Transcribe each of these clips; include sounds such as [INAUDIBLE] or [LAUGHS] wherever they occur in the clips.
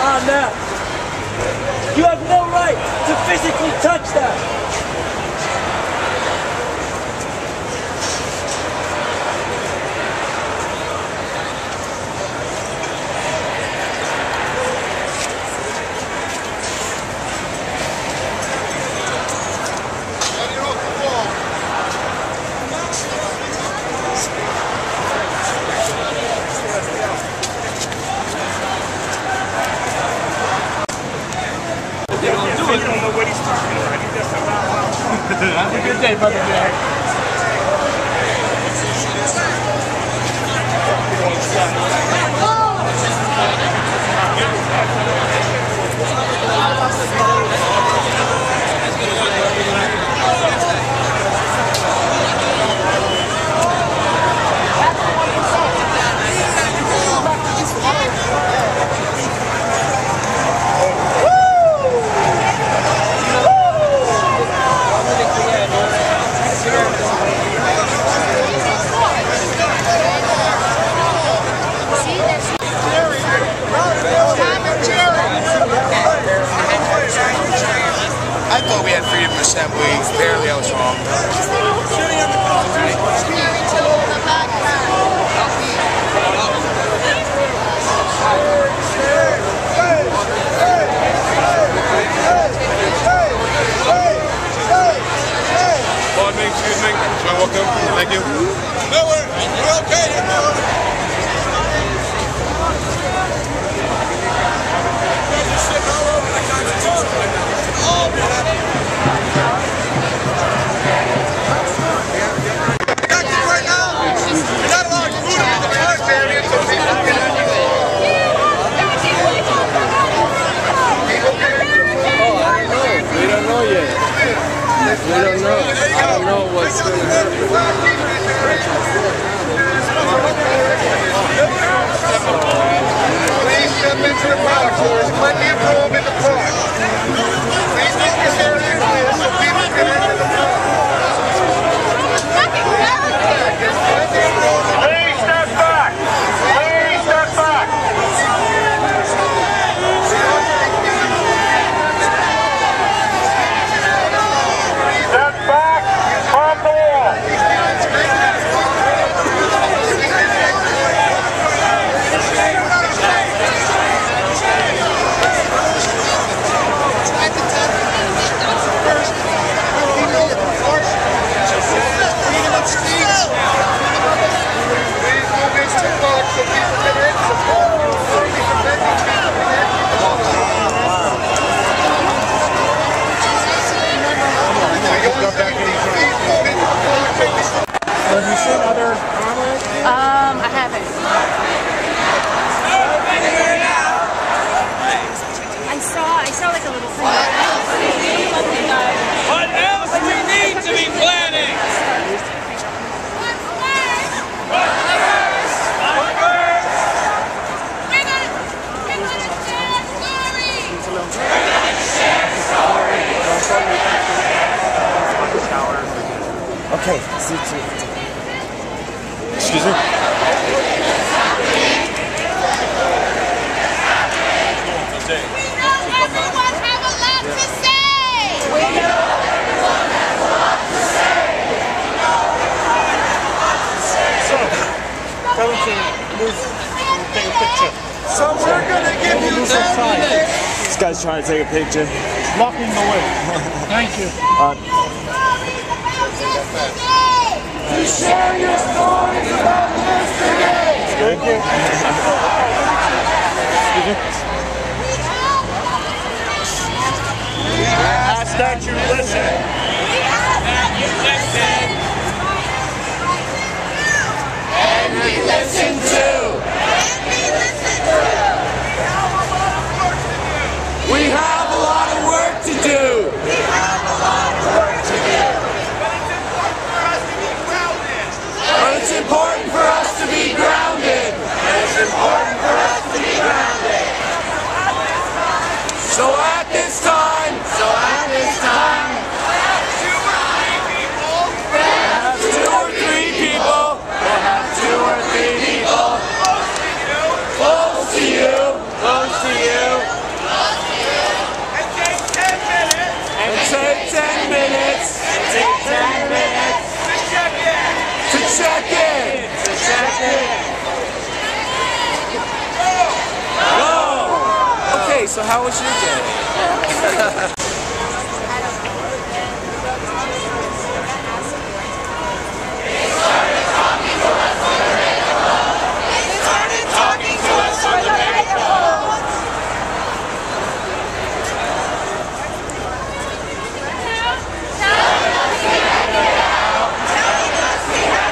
on them. You have no right to physically touch Have a good day, brother Jack. Have you seen other armors? Um, I haven't. I saw, I saw like a little thing. What else do we need to be planning? Okay, see you. Excuse me? Tell them to move and take a lot to say! We know everyone has a lot to say. So take a picture. So we're gonna give you Move aside. This guy's trying to take a picture. Blocking the way. Thank you. Share your stories about yesterday. Thank you. Ask that you listen. We have a lot of work to do. But it's important for us to be grounded. It's important for us to be grounded. So at this time, so at this time, how was your day? [LAUGHS]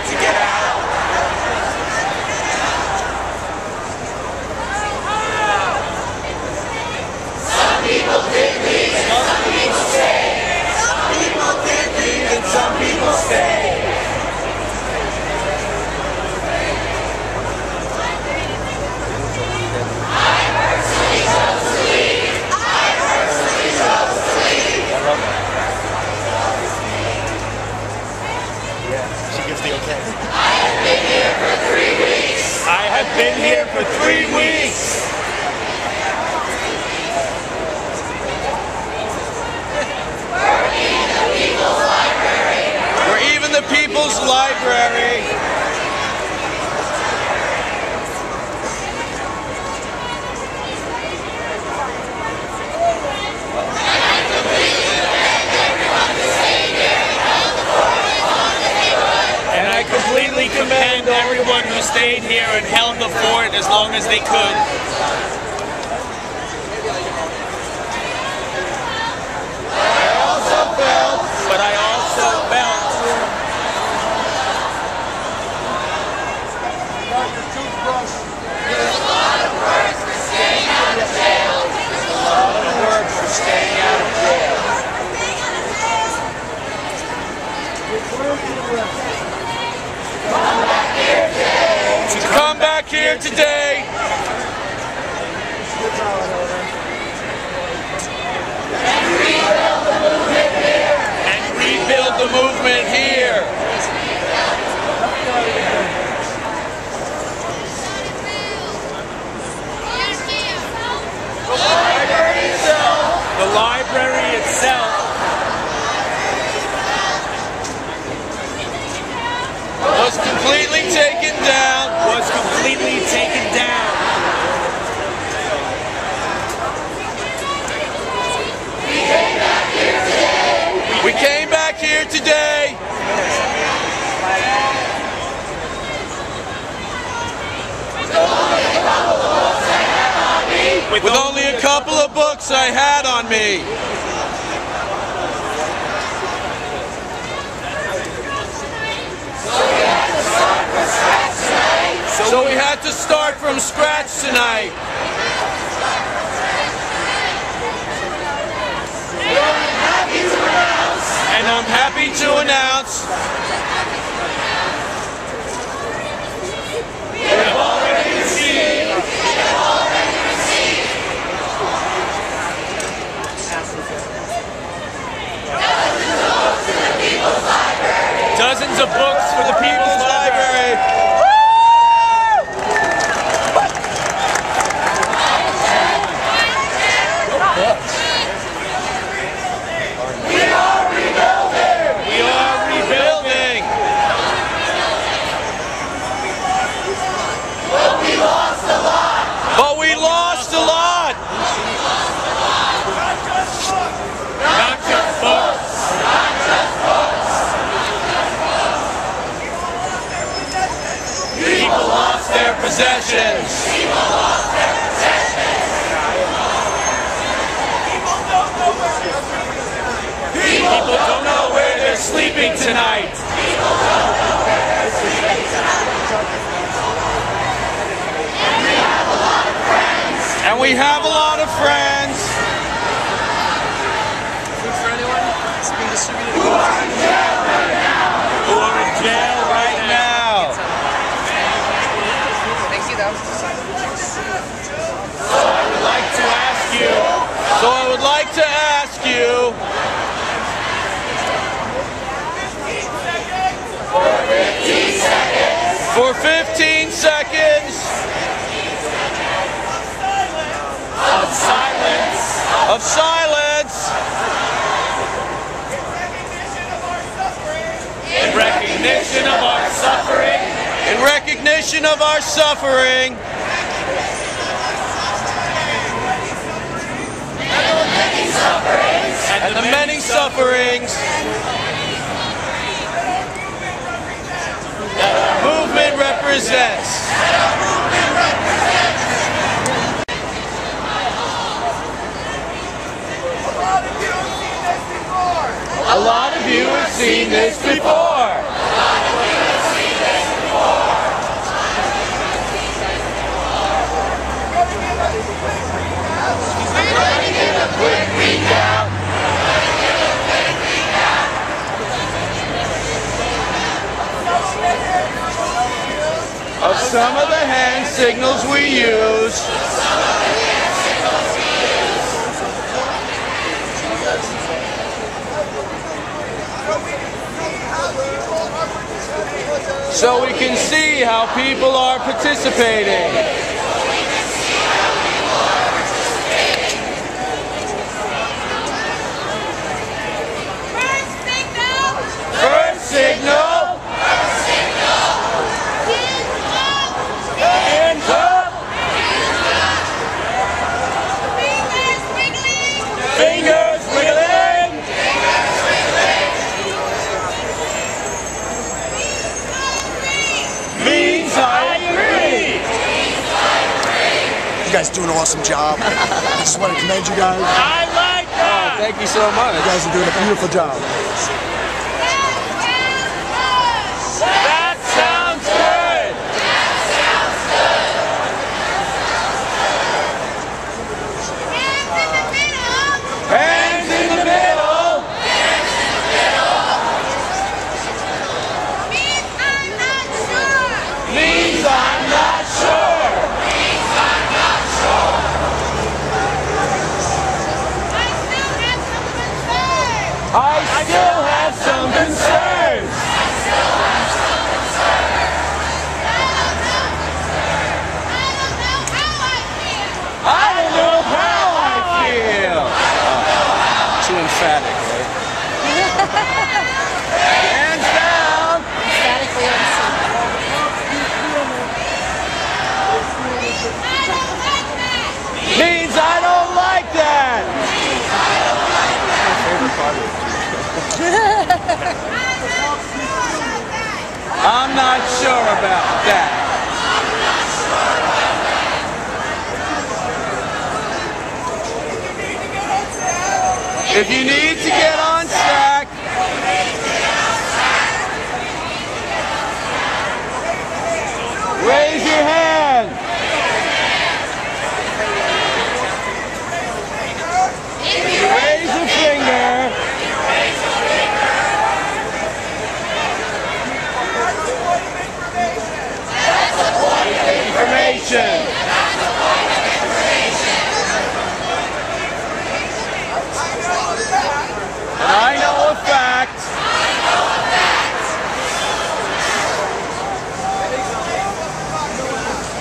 She gives the okay. I have been here for three weeks. I have been here for three weeks. We're even the People's And I completely commend everyone who stayed here and held the fort as long as they could. But I also felt To come back here today. And rebuild the movement here. the library itself. Was completely taken down. was completely taken down. We came back here today With, with only a couple of books I had on me. So we had to start from scratch tonight. And I'm happy to announce we have already received dozens of books for the People's Library. We are rebuilding. But we lost a lot. Not just books. People lost their possessions. People don't know where they're sleeping tonight. And we have a lot of friends. Who are in jail right now. Now, I would like to ask you, so I would like to ask you for 15 seconds of silence of silence. In recognition of our suffering. In recognition of our suffering. And the many sufferings. That our movement represents. A lot of you have seen this before. Of some of the hand signals we use. So we can see how people are participating. You guys do an awesome job. I just want to commend you guys. I like that. Oh, thank you so much. You guys are doing a beautiful job. That sounds good. Hands in the middle. Means I'm not sure. I still have some concerns. I don't know how I feel. too emphatic, right? Hands down. Emphatically unseen. Means I don't like that. I'm not sure about that. If you need to get on stack, raise your hand. Raise a finger. Information. And I know a fact.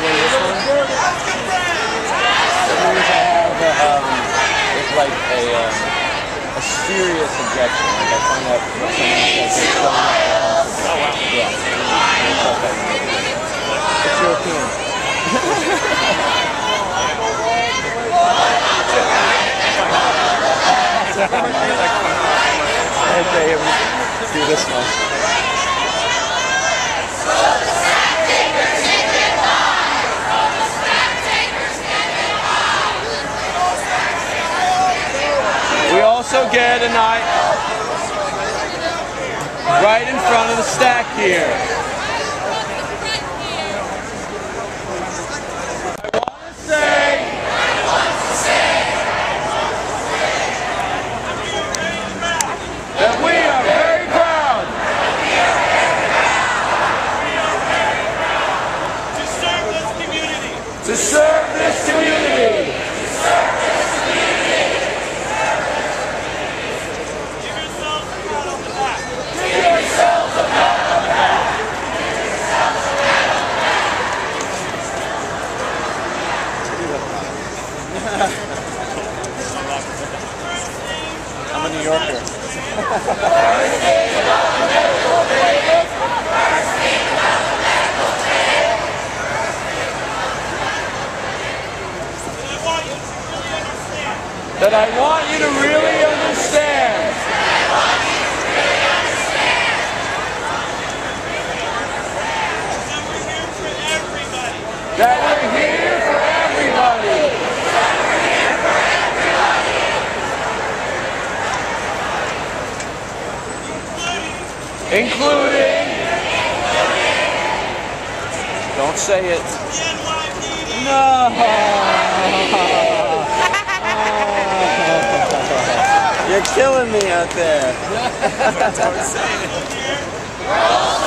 It's like a, um, a serious objection. Like I find out someone says they're up Oh, wow. Yeah. It's European. [LAUGHS] [LAUGHS] okay, do this one. We also get a night right in front of the stack here. But I want you to really understand. That we're here for everybody. Including. Including. Don't say it. You're killing me out there. [LAUGHS] [LAUGHS]